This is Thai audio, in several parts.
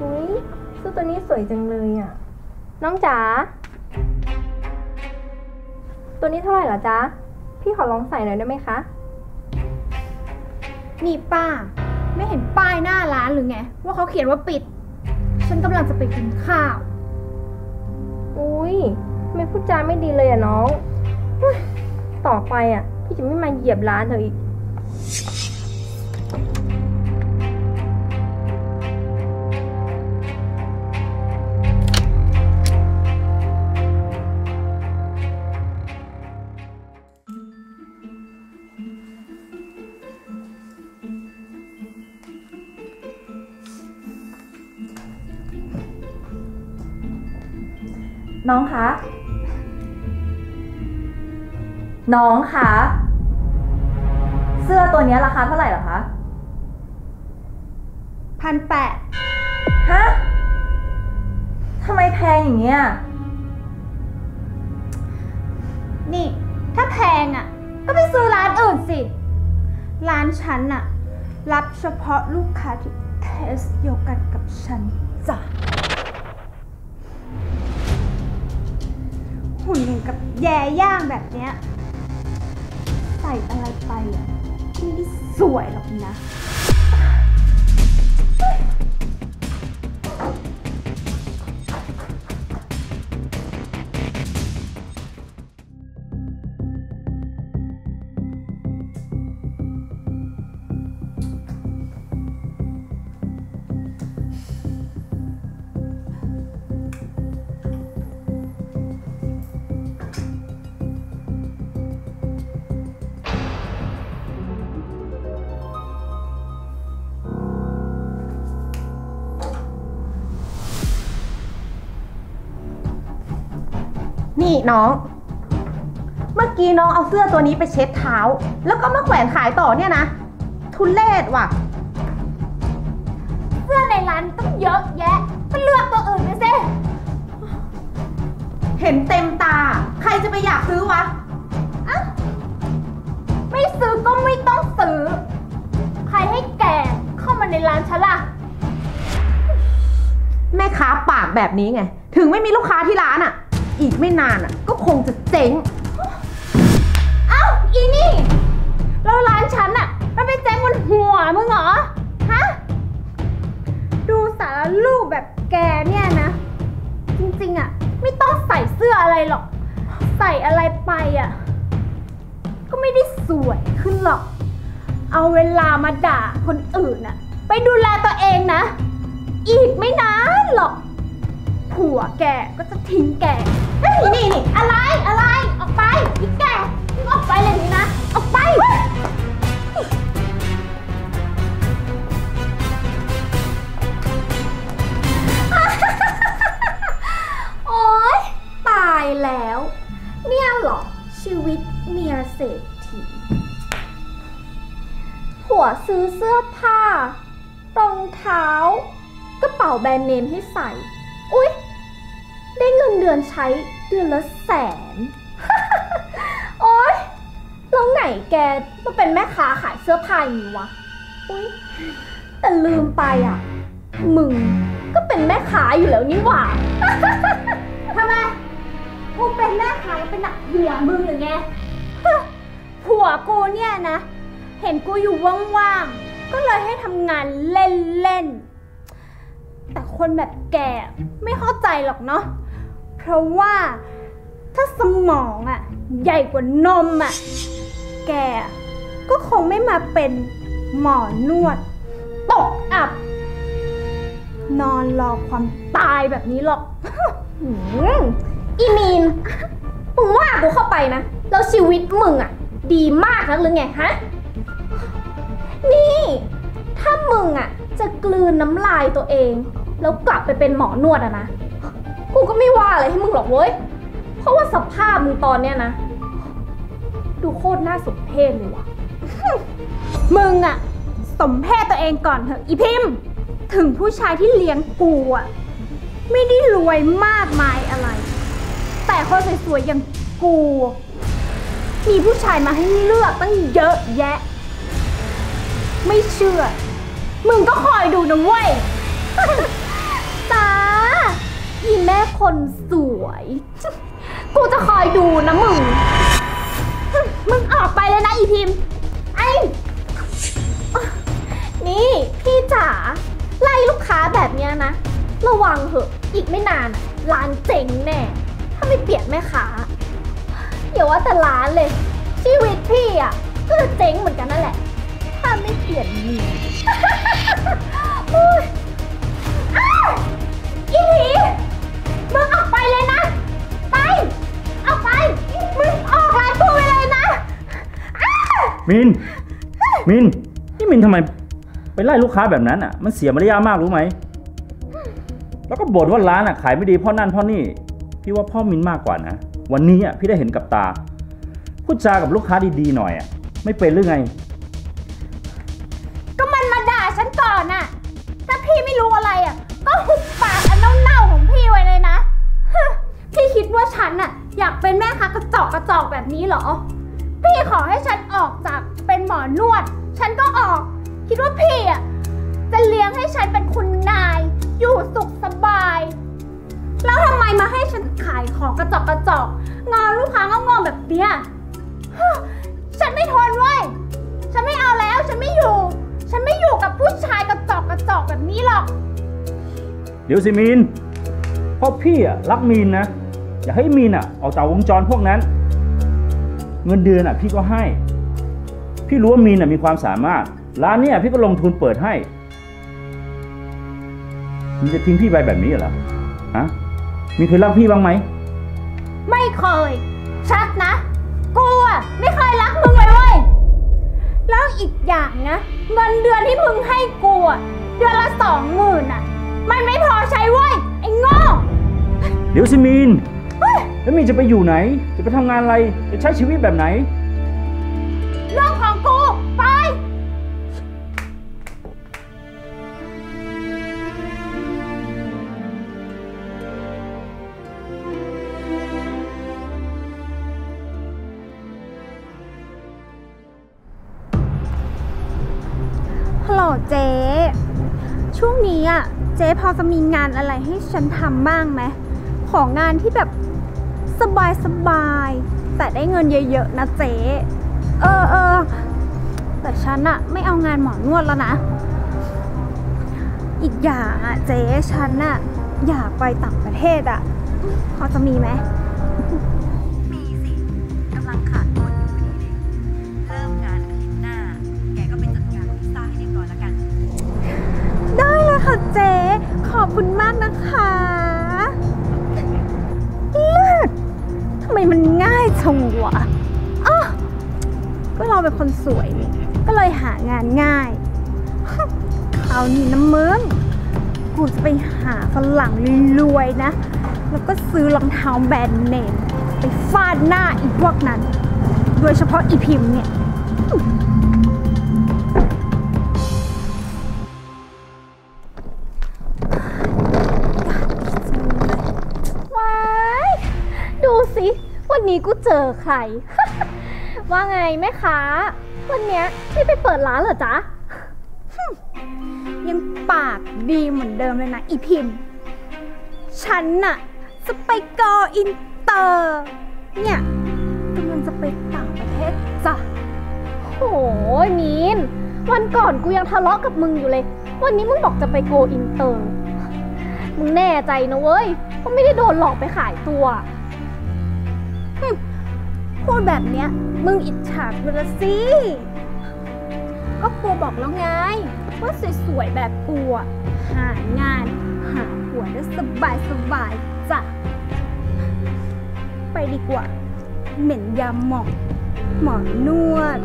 อุ้ยเสื้อตัวนี้สวยจังเลยอะ น้องจ๋า ตัวนี้เท่าไหร่ล่ะจ๊ะ พี่ขอลองใส่หน่อยได้ไหมคะ นี่ป้า ไม่เห็นป้ายหน้าร้านหรือไง ว่าเขาเขียนว่าปิด ฉันกำลังจะไปกินข้าว อุ้ยทำไม่พูดจาไม่ดีเลยอะน้องอุ๊ยต่อไปอะ พี่จะไม่มาเหยียบร้านเธออีก น้องคะ น้องคะ เสื้อตัวเนี้ยราคาเท่าไหร่เหรอคะ พันแปดฮะทำไมแพงอย่างเงี้ย นี่ ถ้าแพงอะ ก็ไปซื้อร้านอื่นสิ ร้านฉันอะ รับเฉพาะลูกค้าที่เทสเดียวกันกับฉันจ้ะ แย่ย่างแบบเนี้ยใส่อะไรไปอะไม่ได้สวยหรอกนะ นี่น้อง เมื่อกี้น้องเอาเสื้อตัวนี้ไปเช็ดเท้า แล้วก็มาแขวนขายต่อเนี่ยนะ ทุเลศว่ะ เสื้อในร้านต้องเยอะแยะก็เลือกตัวอื่นไปสิเห็นเต็มตา ใครจะไปอยากซื้อวะไม่ซื้อก็ไม่ต้องซื้อ ใครให้แกเข้ามาในร้านฉันล่ะ แม่ค้าปากแบบนี้ไง ถึงไม่มีลูกค้าที่ร้านอะ อีกไม่นานอะ ก็คงจะเจ๊ง เอ้าอีนี่แล้วร้านฉันอะมันไปแจ้งบนหัวมึงเหรอ ฮะ ดูสารรูปแบบแกเนี่ยนะ จริงๆอะ ไม่ต้องใส่เสื้ออะไรหรอก ใส่อะไรไปอะ ก็ไม่ได้สวยขึ้นหรอก เอาเวลามาด่าคนอื่นอะไปดูแลตัวเองนะ อีกไม่นานหรอก ผัวแกก็จะทิ้งแกเฮ้ยนี่นี่อะไรอะไรออกไปอีกแกออกไปเลยนี่นะ ออกไปโอ๊ยตายแล้ว เนี่ยเหรอชีวิตเมียเศรษฐีผัวซื้อเสื้อผ้ารองเท้ากระเป๋าแบรนด์เนมให้ใส่ งินเดือนใช้เดือนละแสน โอ๊ยแล้วไหนแกมาเป็นแม่ค้าขายเสื้อผ้าอยู่วะอุ๊ยแต่ลืมไปอะ มึงก็เป็นแม่ค้าอยู่แล้วนี่หว่าทำไมกูเป็นแม่ค้าแล้วเป็นหนักหัวมึงหรือไงผัวกูเนี่ยนะ เห็นกูอยู่ว่างๆ ก็เลยให้ทำงานเล่นๆ แต่คนแบบแกไม่เข้าใจหรอกเนาะ ราะว่าถ้าสมองอะใหญ่กว่านมอะแกก็คงไม่มาเป็นหมอนวด ตกอับ นอนรอความตายแบบนี้หรอกหืมอีมีนมึงว่ากูเข้าไปนะ แล้วชีวิตมึงอะดีมากนักหรือไงฮะ นี่ ถ้ามึงอะจะกลืนน้ำลายตัวเอง แล้วกลับไปเป็นหมอนวดอะนะ กูก็ไม่ว่าอะไรให้มึงหรอกเว้ย เพราะว่าสภาพมึงตอนเนี้ยนะ ดูโคตรน่าสมเพชเลยว่ะ มึงอะสมเพศตัวเองก่อนเถอะอีพิมพ์ ถึงผู้ชายที่เลี้ยงกูอะไม่ได้รวยมากมายอะไร แต่คนสวยๆอย่างกู มีผู้ชายมาให้เลือกตั้งเยอะแยะ ไม่เชื่อ มึงก็คอยดูนะเว้ยจ้าอีแม่ คนสวย กูจะคอยดูนะมึง มึงออกไปเลยนะอีพิมไอ้นี่พี่จ๋าไล่ลูกค้าแบบเนี้ยนะ ระวังเหอะอีกไม่นานร้านเจ๊งแน่ ถ้าไม่เปลี่ยนแม่ค้าอย่าว่าแต่ร้านเลย ชีวิตพี่อะก็จะเจ๊งเหมือนกันนั่นแหละ ถ้าไม่เปลี่ยนเมิน มิน นี่มินทำไมไปไล่ลูกค้าแบบนั้นอะ มันเสียมารยาทมากรู้ไหม แล้วก็บ่นว่าร้านอะขายไม่ดีเพ่อนั่นเพ่อนี่ พี่ว่าพ่อมินมากกว่านะ วันนี้อะพี่ได้เห็นกับตา พูดจากับลูกค้าดีๆหน่อยอะ ไม่เป็นหรือไง ก็มันมาด่าฉันก่อนน่ะ ถ้าพี่ไม่รู้อะไรอะ ก็หุบปากอันเน่าๆของพี่ไว้เลยนะฮึพี่คิดว่าฉันน่ะ อยากเป็นแม่ค้ากระจอกกระจอกแบบนี้เหรอ พี่ขอให้ฉันออกจากเป็นหมอนวด ฉันก็ออก คิดว่าพี่อะจะเลี้ยงให้ฉันเป็นคุณนาย อยู่สุขสบาย แล้วทำไมมาให้ฉันขายของกระจอกกระจอกงอนลูกค้างงๆแบบเนี้ยฉันไม่ทนเว้ยฉันไม่เอาแล้ว ฉันไม่อยู่ ฉันไม่อยู่กับผู้ชายกระจอกกระจอกแบบนี้หรอก เดี๋ยวสิมีนเพราะพี่อะรักมีนนะ อย่าให้มีนอะออกจากวงจรพวกนั้น เงินเดือนอะพี่ก็ให้ พี่รู้ว่ามีนอะมีความสามารถ ร้านเนี้ยพี่ก็ลงทุนเปิดให้มีจะทิ้งพี่ไปแบบนี้เหรอฮะมีเคยรักพี่บ้างไหมไม่เคย ชัดนะ กูอะไม่เคยรักมึงเลยเว้ย แล้วอีกอย่างนะ เงินเดือนที่มึงให้กูอะเดือนละสองหมื่นอะมันไม่พอใช้เว้ย ไอ้โง่เดี๋ยวสิมีน แล้วมีนจะไปอยู่ไหนจะ ไปทำงานอะไร จะใช้ชีวิตแบบไหน เรื่องของกู ไป ฮัลโหลเจ๊ ช่วงนี้อะเจ๊พอจะมีงานอะไรให้ฉันทำบ้างไหม ของงานที่แบบ สบายสบายๆแต่ได้เงินเยอะๆนะเจ๊ เออเออ แต่ฉันอะไม่เอางานหมอนวดแล้วนะ อีกอย่างอะเจ๊ฉันอะอยากไปต่างประเทศอะพอจะมีไหม ง่ายจังวะอ้าวก็เราเป็นคนสวยนี่ก็เลยหางานง่ายคราวนี้น้ำมึงกูจะไปหาฝรั่งรวยๆนะ แล้วก็ซื้อรองเท้าแบรนด์เนม ไปฟาดหน้าอีพวกนั้น โดยเฉพาะอีพิมพ์เนี่ย นนี้กูเจอใคร ว่าไงแม่ค้า วันเนี้ยไม่ไปเปิดร้านเหรอจ๊ะ ยังปากดีเหมือนเดิมเลยนะอีพิมพ์ ฉันน่ะจะไป go inter เนี่ยกำลังจะไปต่างประเทศจ้ะโอ้ยมึง วันก่อนกูยังทะเลาะกับมึงอยู่เลย วันนี้มึงบอกจะไป go inter มึงแน่ใจนะเว้ยว่าไม่ได้โดนหลอกไปขายตัว พูดแบบเนี้ย มึงอิจฉากูละสิ ก็กูบอกแล้วไง ว่าสวยๆแบบกูอะหางาน หาผัวได้สบายสบายๆจ้ะ ไปดีกว่า เหม็นยาหมองหมอนวด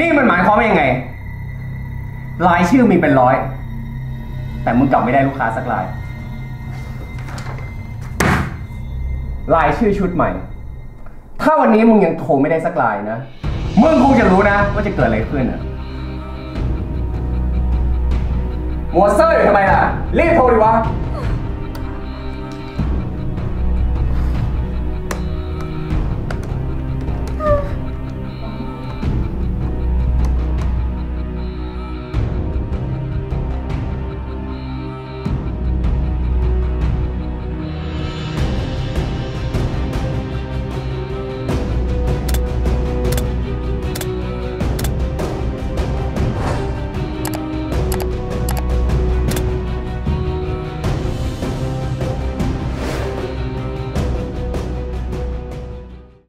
นี่มันหมายความว่ายังไง รายชื่อมีเป็นร้อย แต่มึงกลับไม่ได้ลูกค้าสักราย รายชื่อชุดใหม่ ถ้าวันนี้มึงยังโทรไม่ได้สักรายนะ มึงคงจะรู้นะว่าจะเกิดอะไรขึ้นอะหมวเซอร์อยู่ทำไมล่ะ รีบโทรดิวะ